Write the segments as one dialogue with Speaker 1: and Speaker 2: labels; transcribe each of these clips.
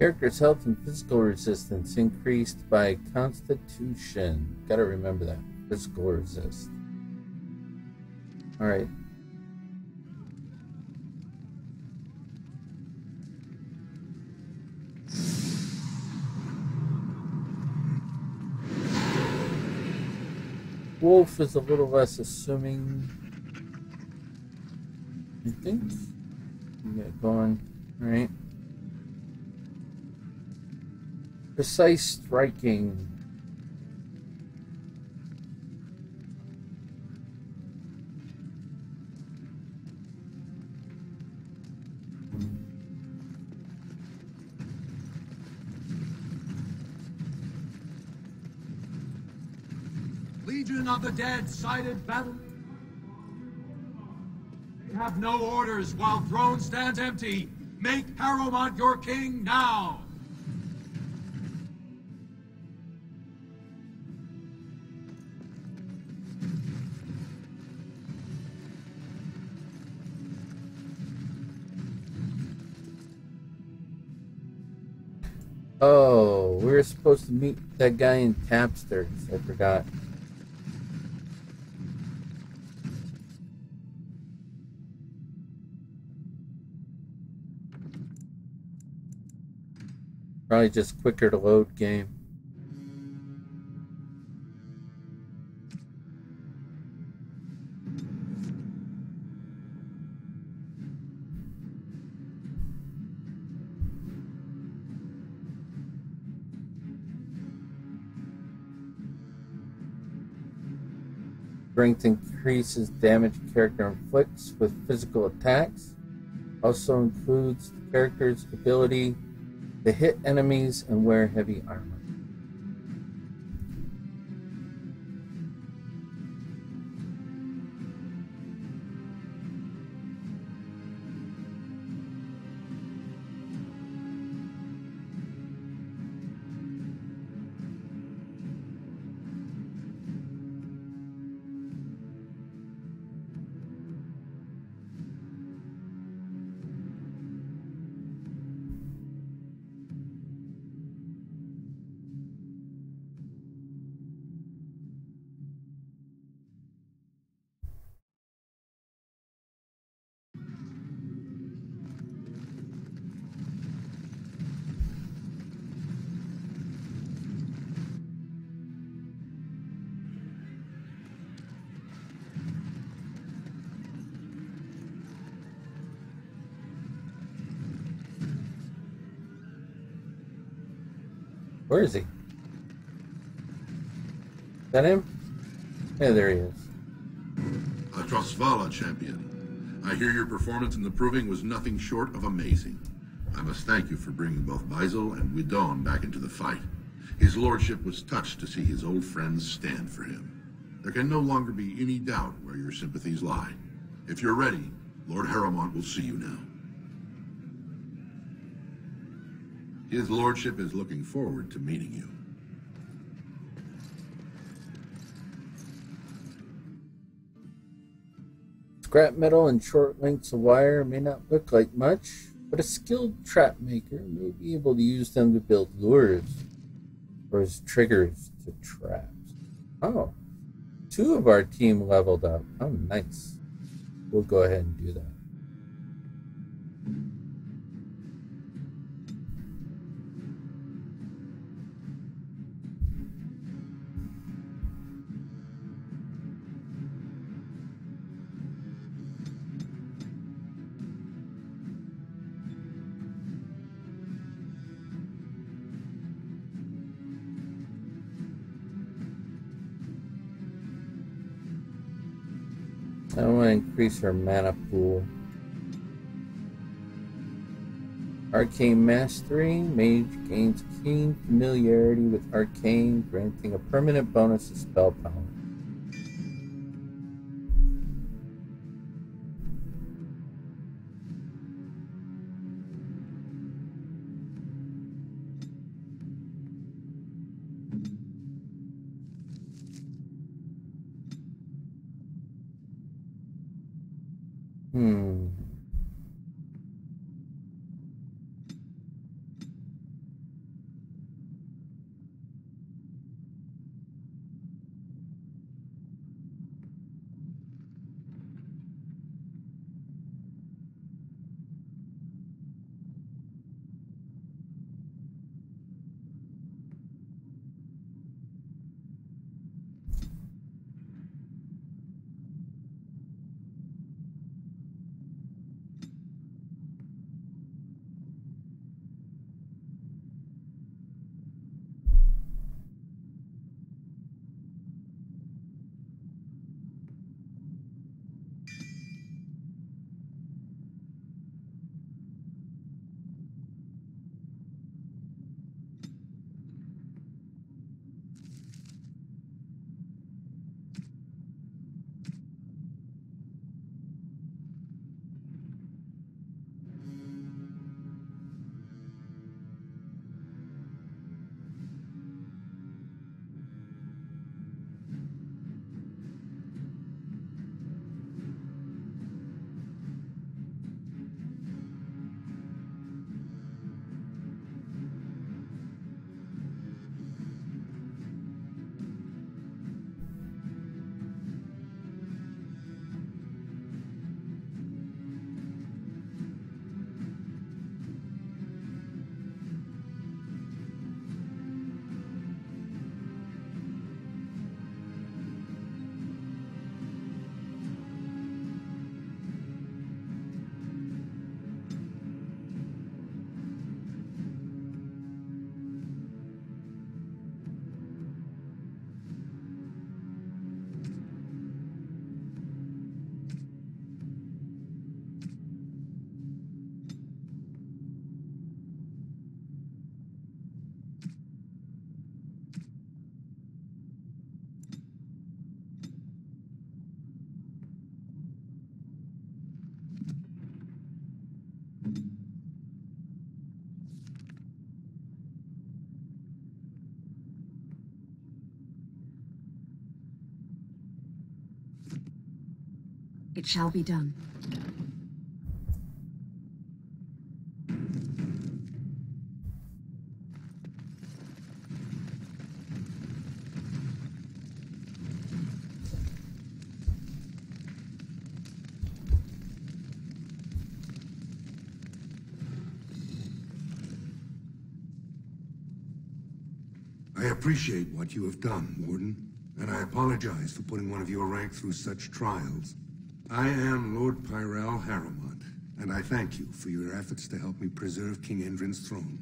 Speaker 1: Character's health and physical resistance increased by constitution. Gotta remember that. Physical resist. Alright. Wolf is a little less assuming. I think. Get going. Alright. Precise striking.
Speaker 2: Legion of the Dead sighted battle. They have no orders while throne stands empty. Make Harrowmont your king now!
Speaker 1: Supposed to meet that guy in Tapsters. I forgot. Probably just quicker to load game. Strength increases damage character inflicts with physical attacks. Also includes the character's ability to hit enemies and wear heavy armor. Where is he? Is that him? Yeah, there he is.
Speaker 3: Atrast vala champion. I hear your performance in the proving was nothing short of amazing. I must thank you for bringing both Baizyl and Widon back into the fight. His lordship was touched to see his old friends stand for him. There can no longer be any doubt where your sympathies lie. If you're ready, Lord Harrowmont will see you now. His lordship is looking forward to meeting you.
Speaker 1: Scrap metal and short lengths of wire may not look like much, but a skilled trap maker may be able to use them to build lures or as triggers to traps. Oh, two of our team leveled up. Oh, nice. We'll go ahead and do that. I want to increase our mana pool. Arcane Mastery. Mage gains keen familiarity with Arcane, granting a permanent bonus to spell power.
Speaker 4: It shall be done.
Speaker 5: I appreciate what you have done, Warden, and I apologize for putting one of your rank through such trials. I am Lord Pyral Harrowmont, and I thank you for your efforts to help me preserve King Endrin's throne.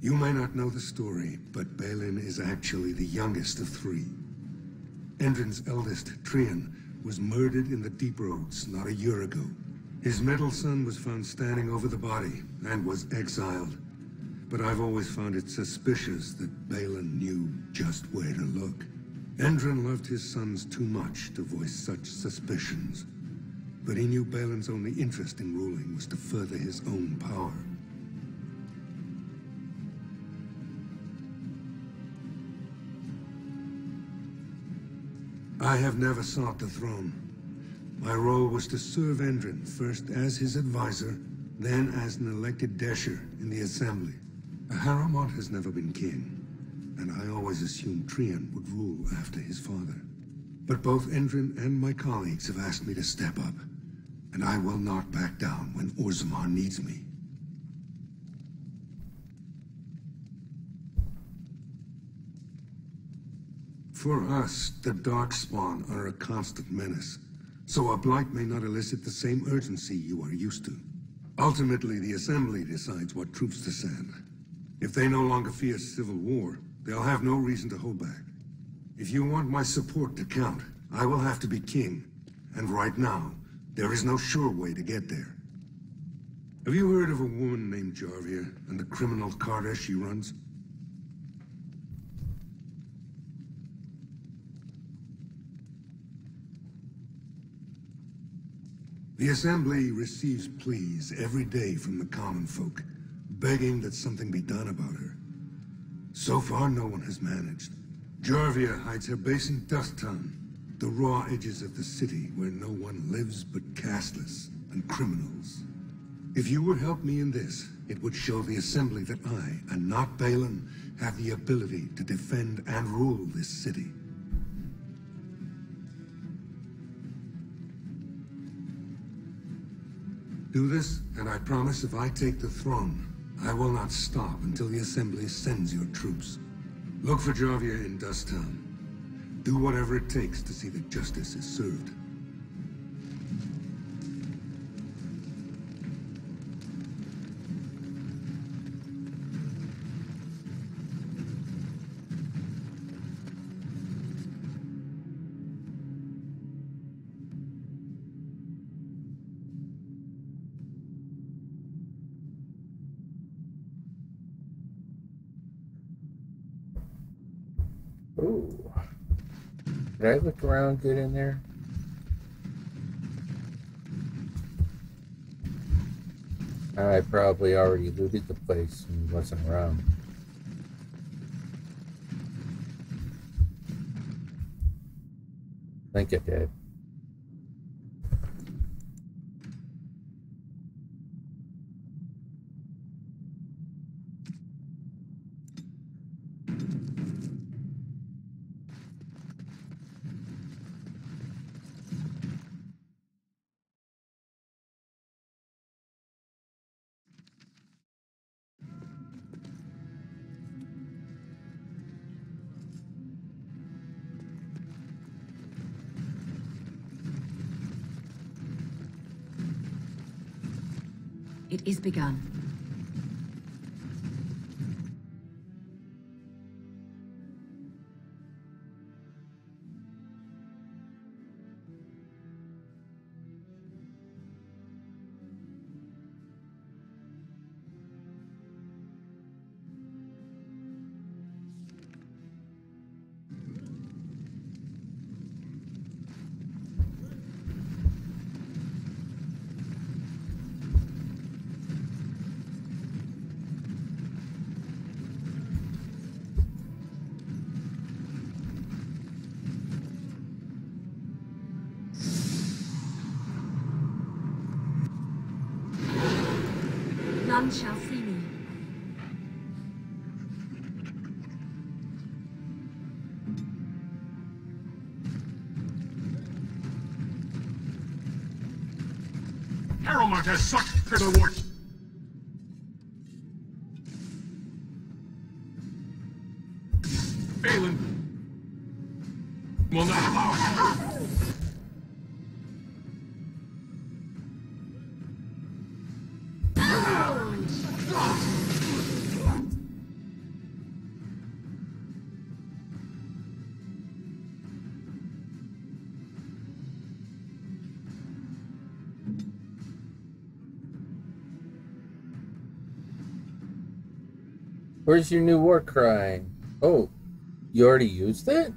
Speaker 5: You may not know the story, but Bhelen is actually the youngest of three. Endrin's eldest, Trian, was murdered in the Deep Roads not a year ago. His middle son was found standing over the body and was exiled. But I've always found it suspicious that Bhelen knew just where to look. Endrin loved his sons too much to voice such suspicions. But he knew Bhelen's only interest in ruling was to further his own power. I have never sought the throne. My role was to serve Endrin, first as his advisor, then as an elected Deshyr in the Assembly. Harrowmont has never been king, and I always assumed Trian would rule after his father. But both Endrin and my colleagues have asked me to step up, and I will not back down when Orzammar needs me. For us, the Darkspawn are a constant menace, so a blight may not elicit the same urgency you are used to. Ultimately, the Assembly decides what troops to send. If they no longer fear civil war, they'll have no reason to hold back. If you want my support to count, I will have to be king. And right now, there is no sure way to get there. Have you heard of a woman named Jarvia and the criminal carter she runs? The Assembly receives pleas every day from the common folk, begging that something be done about her. So far, no one has managed. Jarvia hides her base in Dusttown, the raw edges of the city where no one lives but casteless and criminals. If you would help me in this, it would show the Assembly that I, and not Bhelen, have the ability to defend and rule this city. Do this, and I promise if I take the throne, I will not stop until the Assembly sends your troops. Look for Jarvia in Dusttown. Do whatever it takes to see that justice is served.
Speaker 1: Ooh. Did I look around good in there? I probably already looted the place and wasn't around. think I did.
Speaker 4: It is begun. None shall see me.
Speaker 2: Harrowmont has sucked the warts. Bhelen will not allow it.
Speaker 1: Where's your new war cry? Oh, you already used it?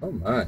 Speaker 1: Oh my.